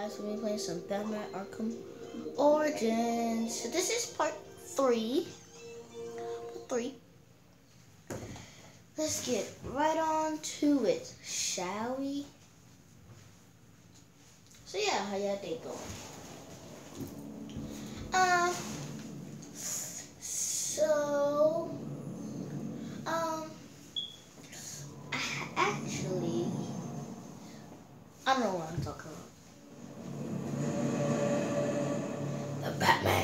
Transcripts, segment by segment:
guys, we'll be playing some Batman Arkham Origins. So this is part three. Part three. Let's get right on to it, shall we? So yeah, how y'all day going? Um, so, um, actually, I don't know what I'm talking about. Batman.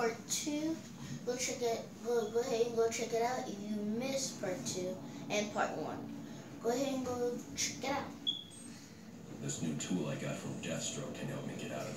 part two. Go check it. Go go ahead and go check it out. If you missed part two and part one, go ahead and go check it out. This new tool I got from Deathstroke can help me get out of.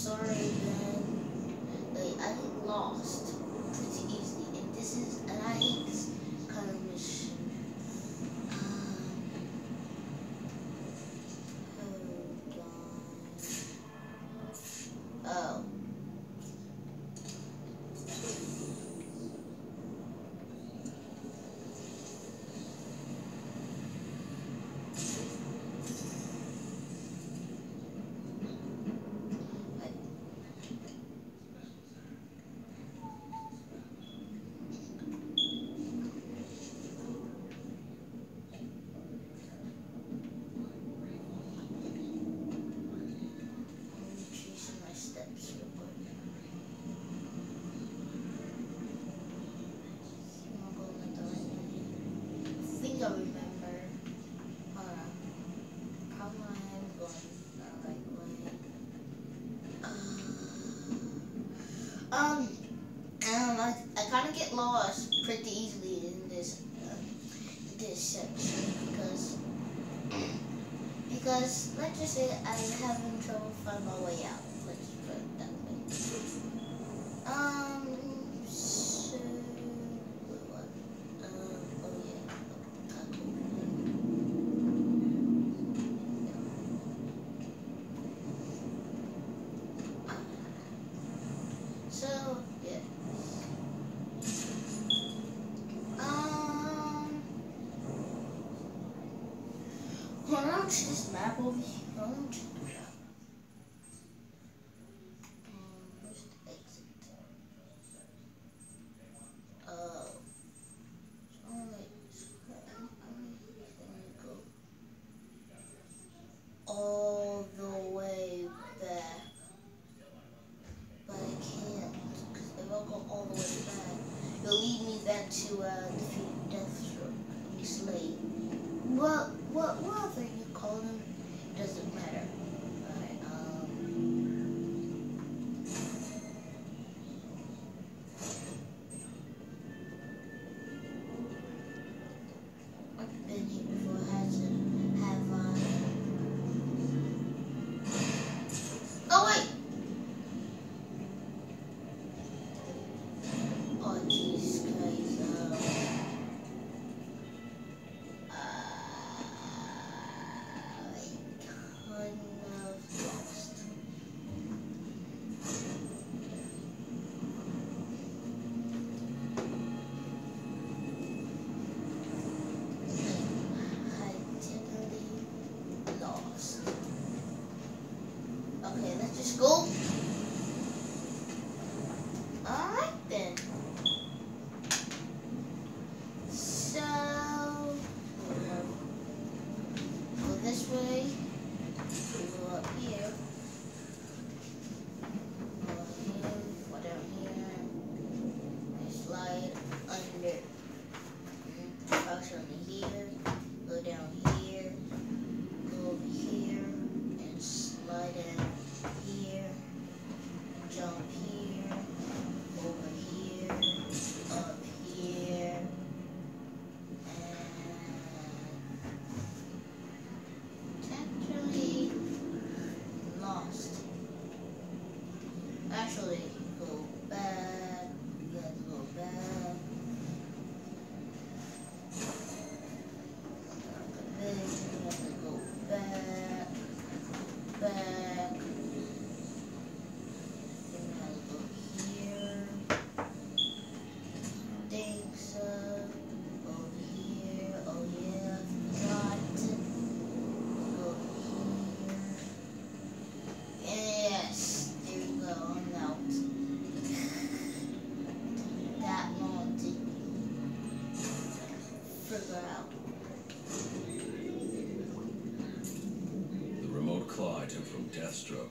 sorry. Having trouble finding my way out. Let's put it that way. Um, so, what? Uh, oh yeah. So, yeah. Um, Why don't this map over here. Oh.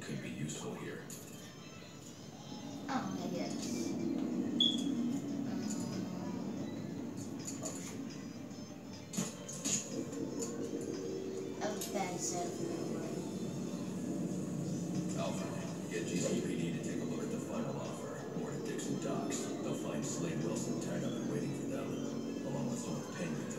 could be useful here. Oh, I guess. Mm. Oh, Alfred, get GCPD to take a look at the final offer. Or at Dixon Docks. They'll find Slade Wilson tied up and waiting for them, along with some payment.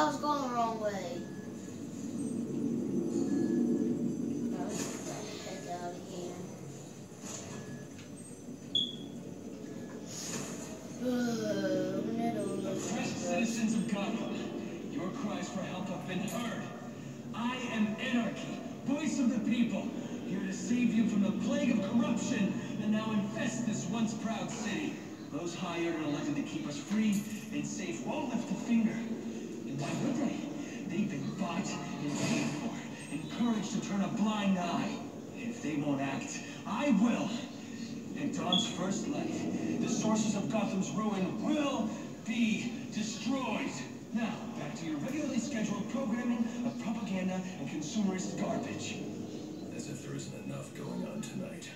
that was going the wrong way. blind eye. If they won't act, I will. At dawn's first light, the sources of Gotham's ruin will be destroyed. Now, back to your regularly scheduled programming of propaganda and consumerist garbage. As if there isn't enough going on tonight.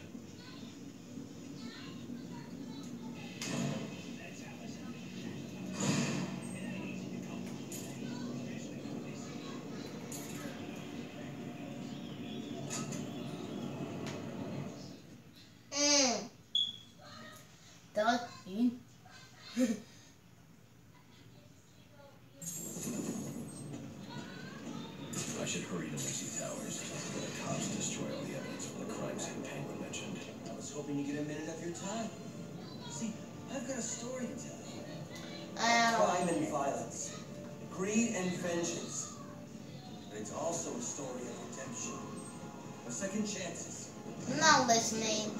It's also a story of redemption, of second chances. I'm not listening.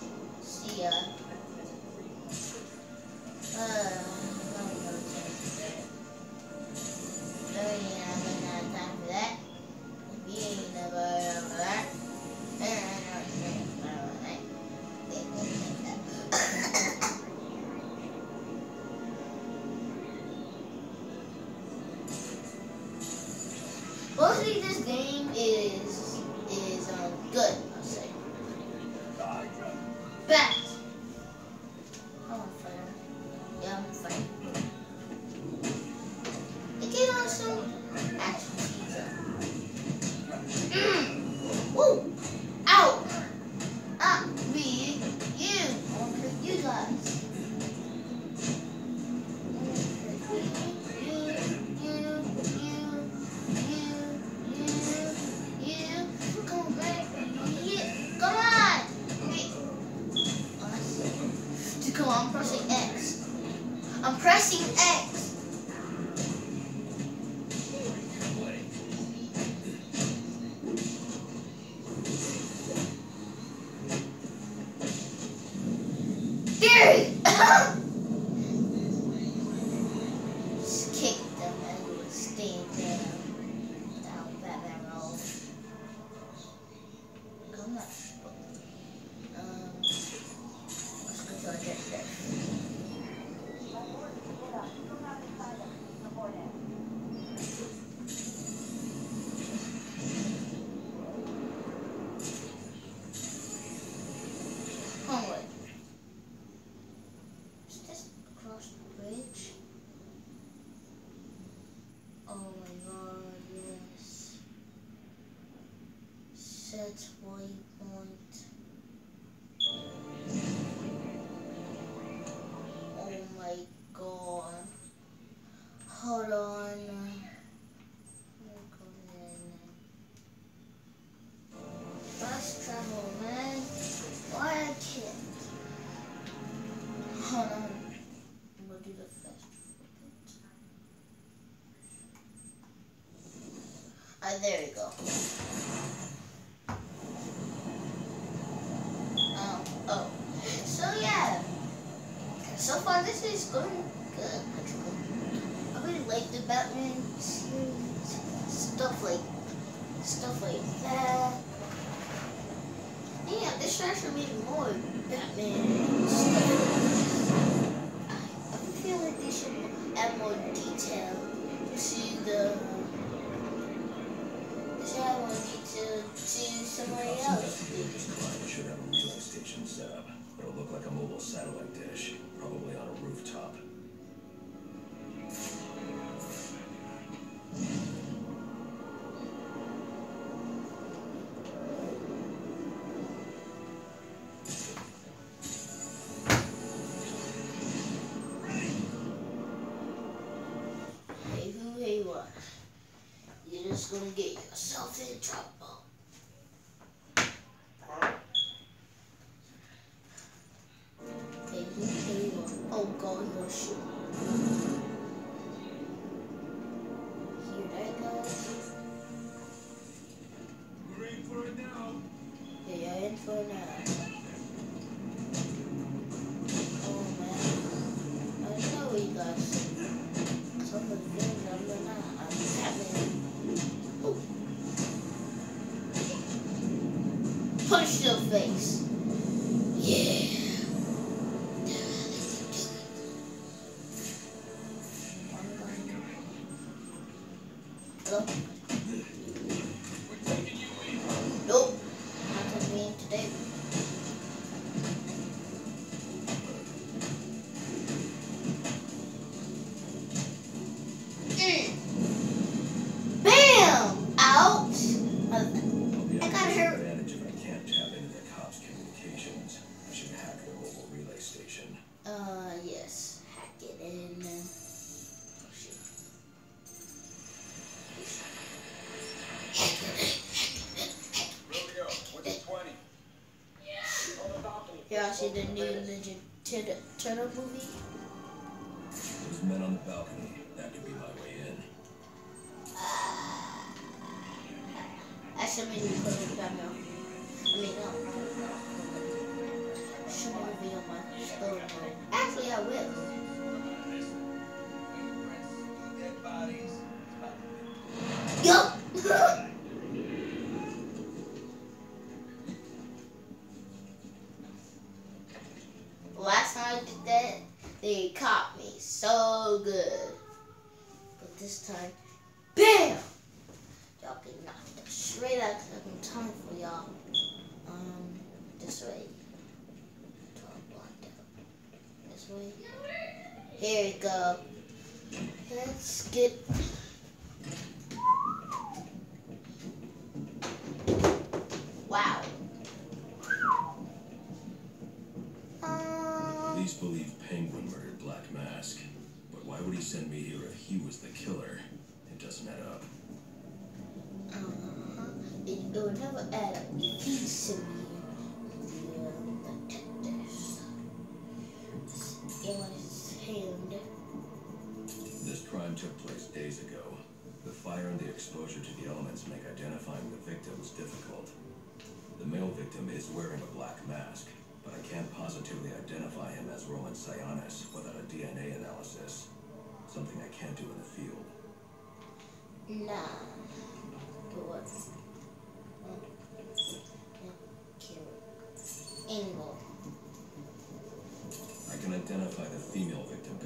See ya. Uh. Uh, there we go. Um, oh. So, yeah. So far, this is going good. I really like the Batman series. Stuff like, stuff like that. Yeah, this tries for me more Batman stuff. I feel like they should add more detail. somewhere else. Should have a relay station set up. It'll look like a mobile satellite dish, probably on a rooftop. Hey, who hey, what? You're just gonna get yourself in trouble. The new Ninja Turtle, movie. Police believe Penguin murdered Black Mask. But why would he send me here if he was the killer? It doesn't add up. uh-huh. It, would never add up he sent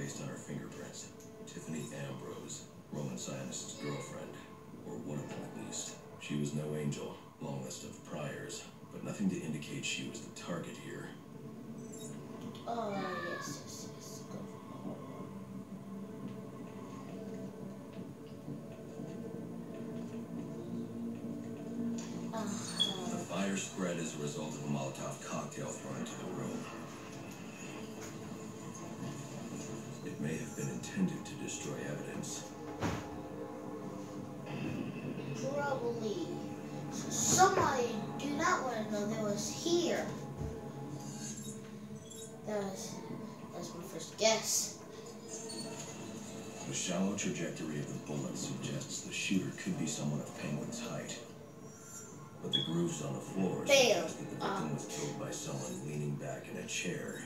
based on her fingerprints. Tiffany Ambrose, Roman Sionis' girlfriend, or one of them at least. She was no angel, long list of priors, but nothing to indicate she was the target here. Oh, yes, yes, yes. Go. The fire spread as a result of a Molotov cocktail thrown into the room. It may have been intended to destroy evidence. Probably. So somebody do not want to know that was here. That was that's my first guess. The shallow trajectory of the bullet suggests the shooter could be someone of Penguin's height. But the grooves on the floor suggest that the victim ah. was killed by someone leaning back in a chair.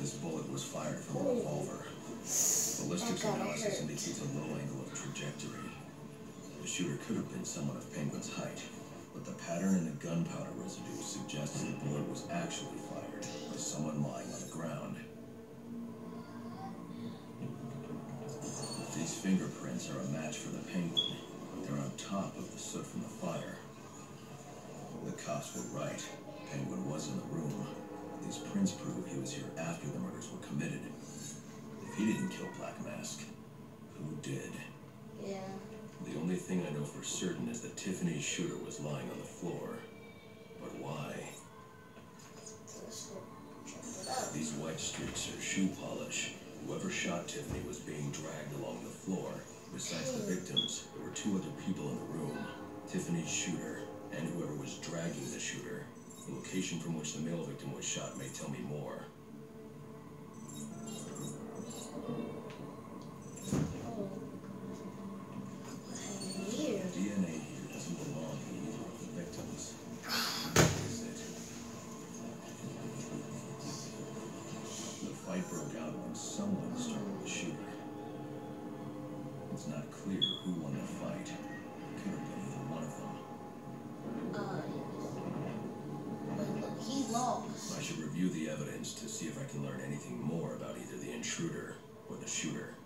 This bullet was fired from a revolver. Ballistics analysis indicates a low angle of trajectory. The shooter could have been someone of Penguin's height, but the pattern in the gunpowder residue suggests the bullet was actually fired by someone lying on the ground. These fingerprints are a match for the penguin. They're on top of the soot from the fire. The cops were right. Penguin was in the room. These prints prove he was here after the murders were committed. If he didn't kill Black Mask, who did? Yeah. The only thing I know for certain is that Tiffany's shooter was lying on the floor. But why? Let's go check it out. These white streaks are shoe polish. Whoever shot Tiffany was being dragged along the floor. Besides the hmm. victims, there were two other people in the room. Tiffany's shooter, and whoever was dragging the shooter. The location from which the male victim was shot may tell me more. Learn anything more about either the intruder or the shooter.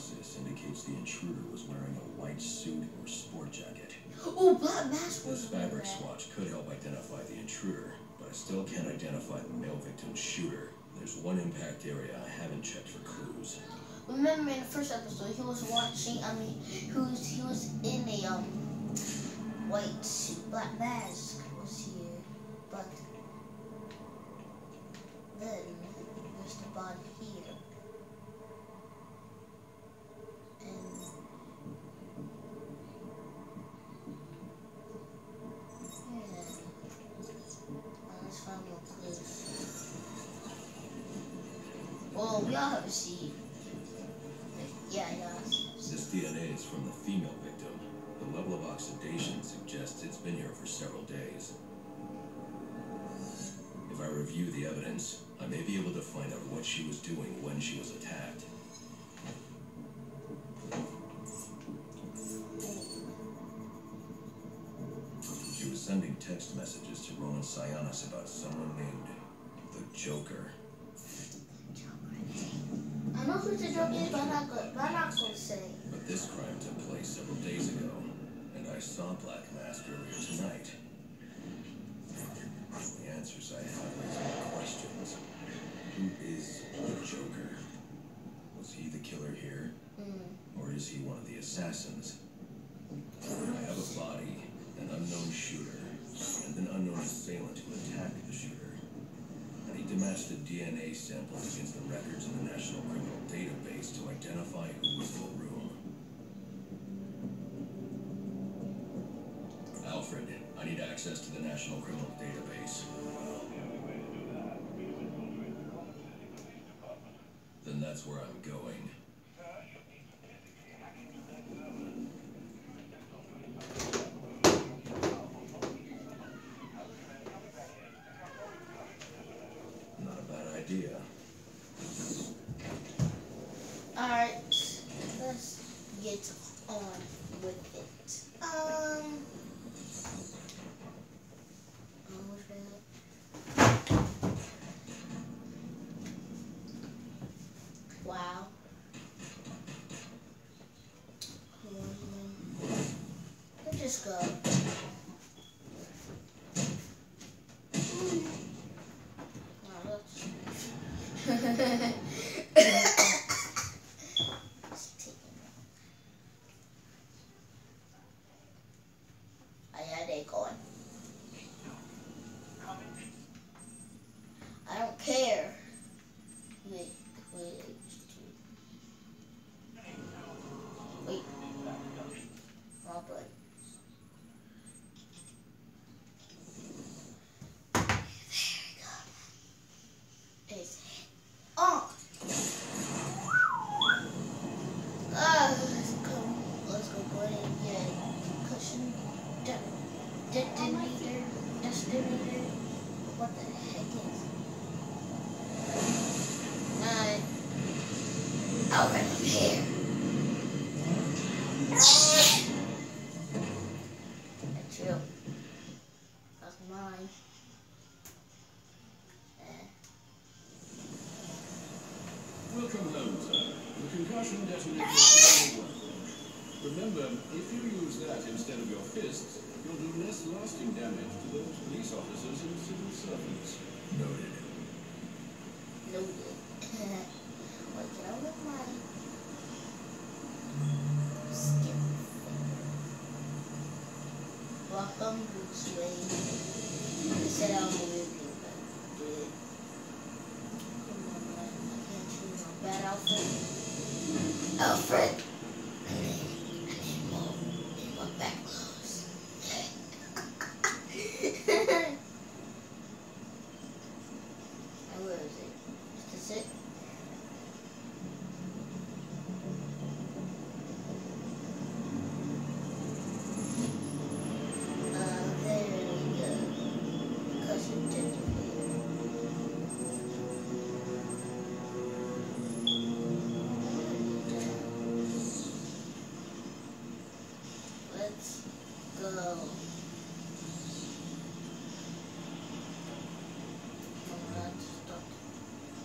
Analysis indicates the intruder was wearing a white suit or sport jacket. Oh, Black Mask This fabric swatch could help identify the intruder, but I still can't identify the male victim's shooter. There's one impact area I haven't checked for clues. Remember in the first episode, he was watching. I mean, he was he was in a um white suit. Black Mask was here, but then there's the body Yeah, yeah. This DNA is from the female victim. The level of oxidation suggests it's been here for several days. If I review the evidence, I may be able to find out what she was doing when she was attacked. She was sending text messages to Roman Sionis about someone named the Joker. I know who the joke is, but I'm not good. But I'm not gonna say. But this crime took place several days ago, and I saw Black Mask earlier tonight. The answers I have raise questions. Who is the Joker? Was he the killer here, or is he one of the assassins? I have a body, an unknown shooter, and an unknown assailant who attacked the shooter. I need to match the DNA samples against the records in the National Criminal Database to identify who was in the room. Alfred, I need access to the National Criminal Database. Then that's where I'm going. Not a bad idea. Alright, let's get on with it. Um. oh, what's that? Wow. Let's go.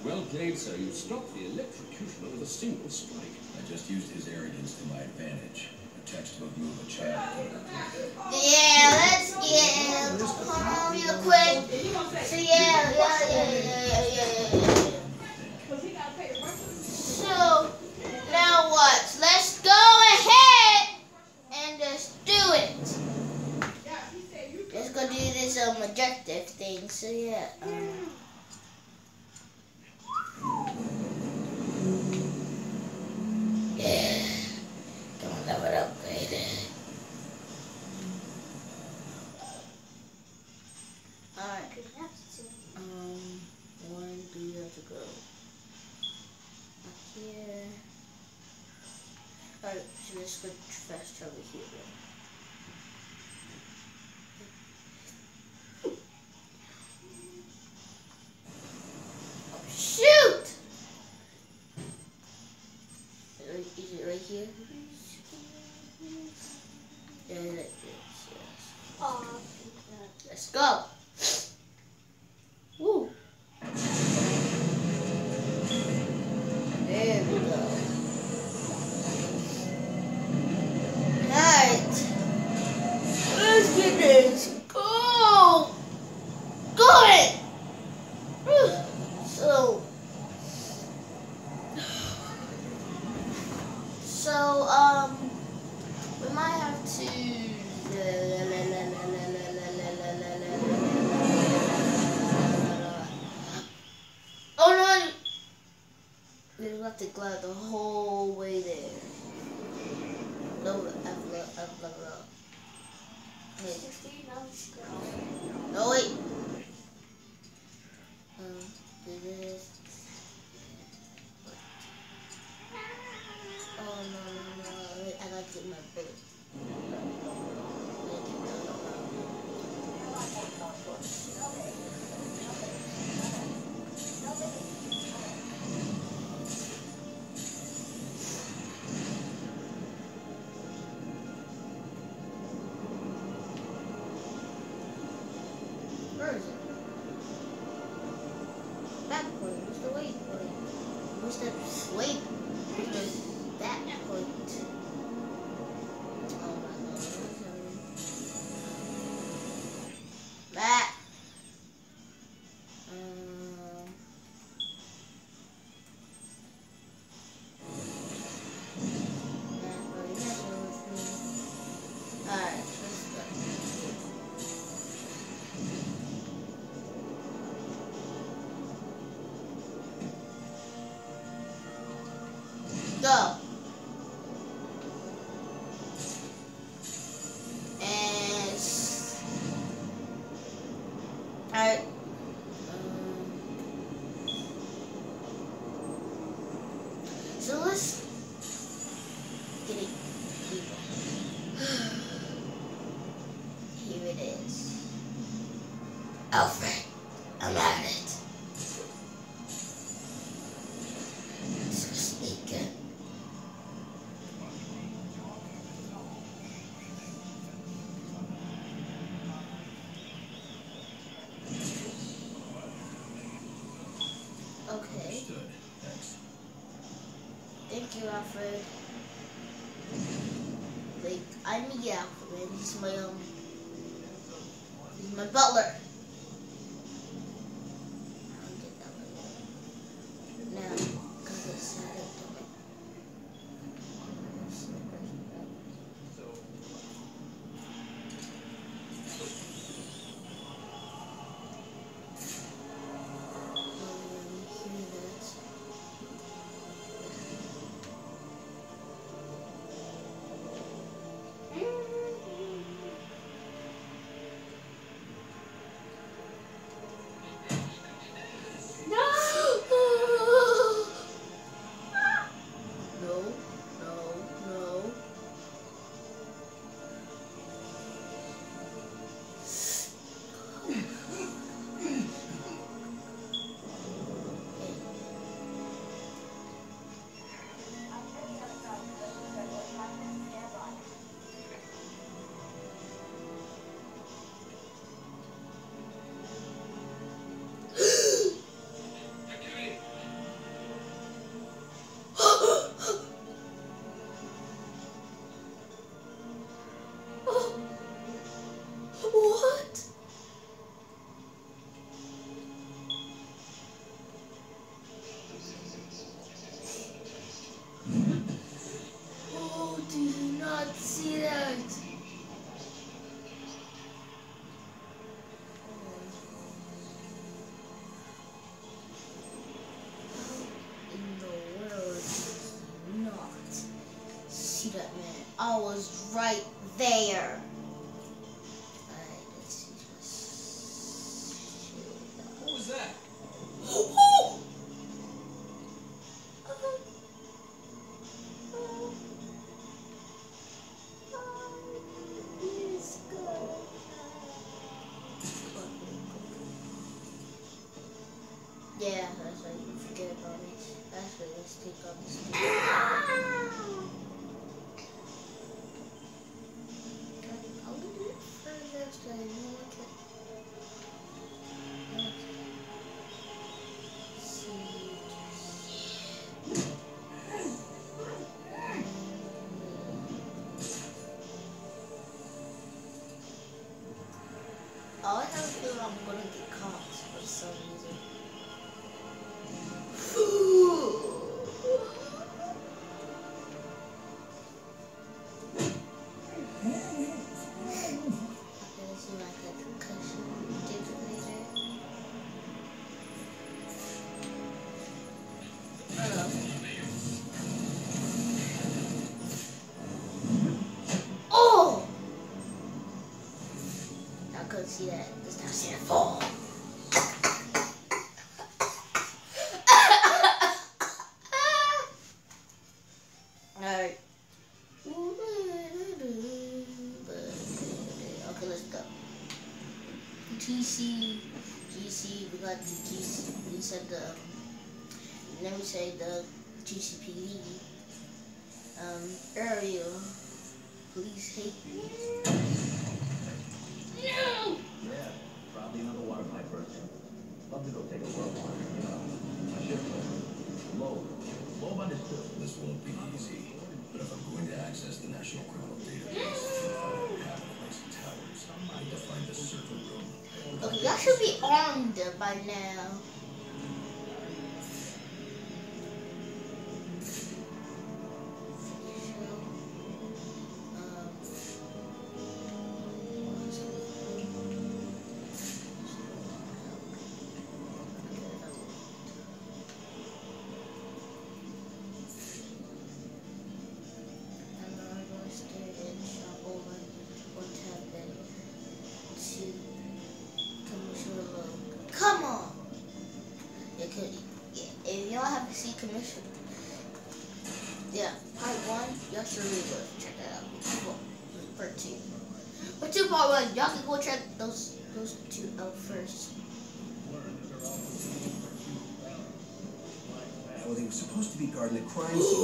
Well played, sir. You stopped the electrocutioner with a single strike. I just used his arrogance to my advantage. A textbook move a child Yeah, let's get come on real quick. So yeah, yeah, yeah, yeah, yeah, yeah. So now what? Let's go ahead and just do it. Let's go do this um, objective thing. So yeah. Um, just go first over here. Shoot! Is it right here? beijo. Like, I'm yeah. was right there. see that. This time see it fall. Okay, let's go. GC. GC. We got the GC. We said the. Let me say the GCPD. Um, Ariel. Please hate me. Yeah, probably another water pipe burst. To go take a on it, This won't be easy, but if I'm going to access the National Criminal I to find room. Okay, y'all should be armed by now. are the crimes?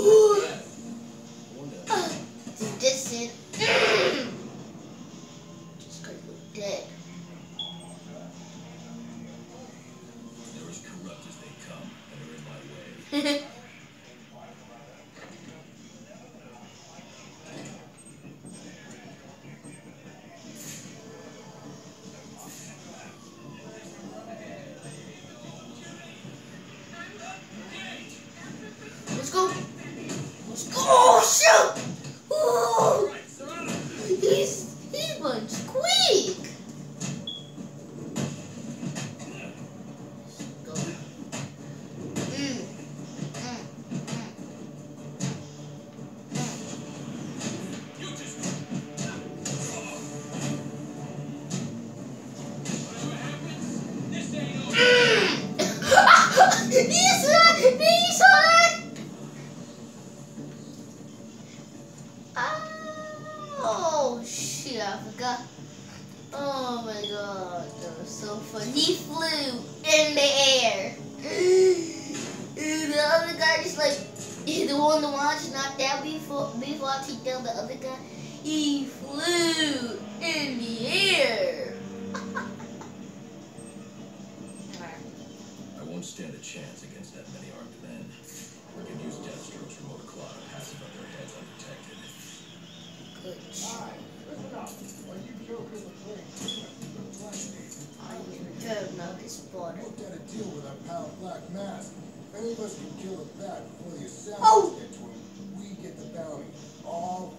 Spawn, he'll get a deal with our pal Black Mask. If any of us can kill a bat before the oh! assassins oh. get to him, we get the bounty. All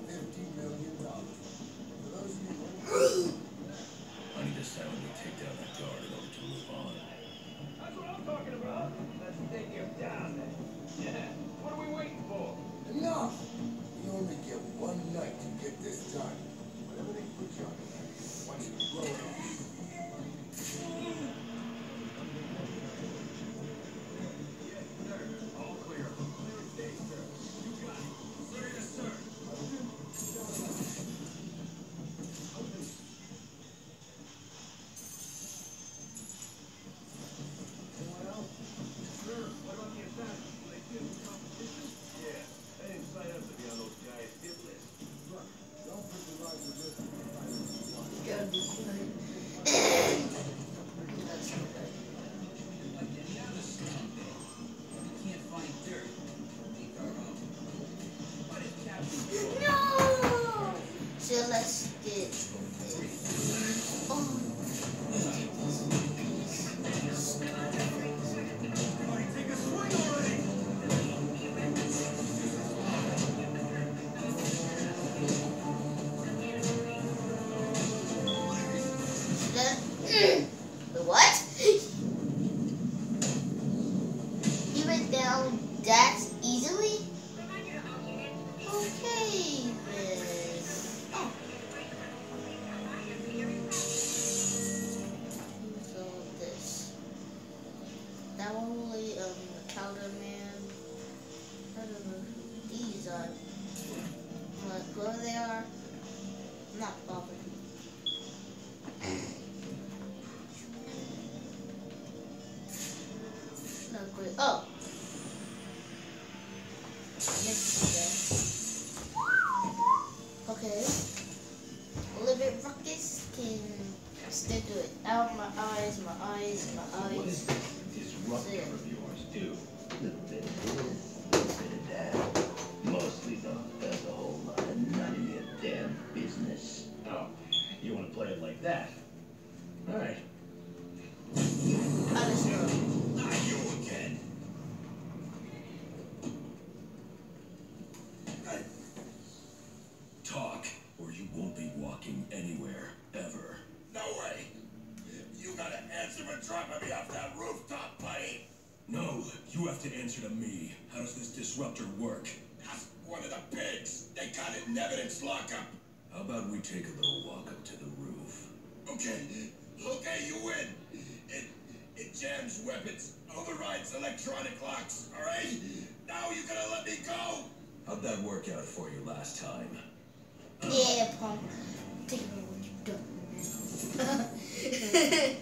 in evidence lockup. How about we take a little walk up to the roof? Okay. Okay, you win. It, it jams weapons, overrides electronic locks, all right? Now you're gonna let me go? How'd that work out for you last time? Yeah, punk. Take it away, you dumb it.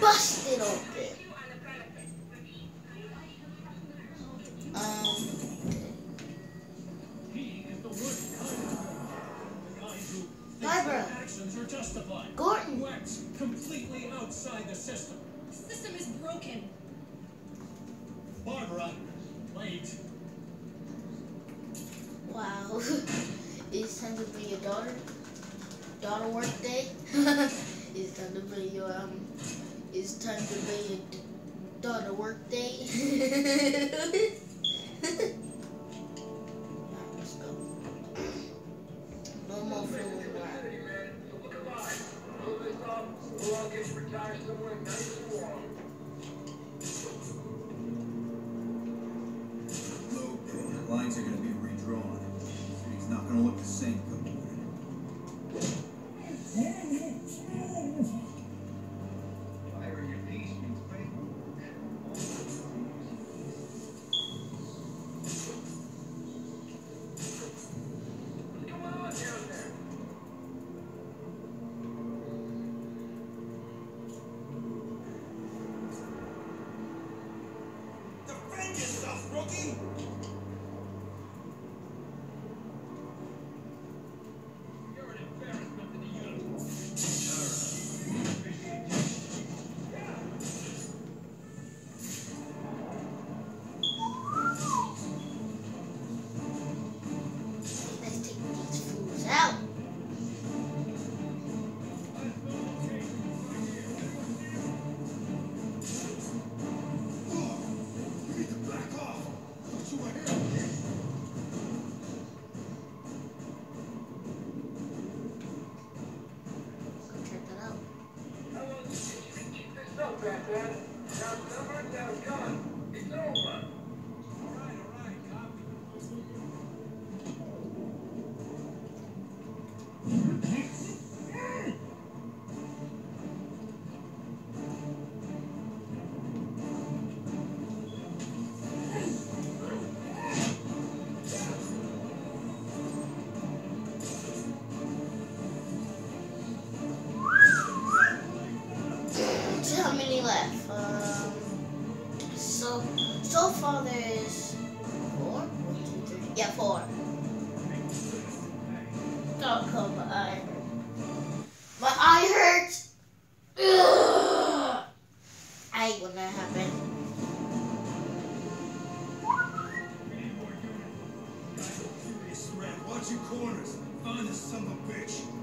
バシっての。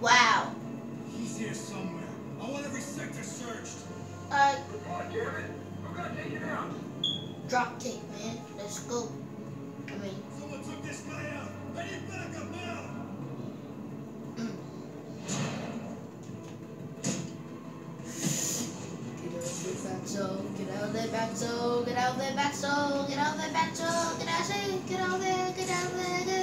Wow. He's here somewhere. I want every sector searched. Uh. Come on, Kevin. I'm gonna take you down. Drop kick, man. Let's go. I mean. Someone took this guy out. I need backup now. So get out there, back so get out there, back so get out there, back so get out there, get out there, get out there.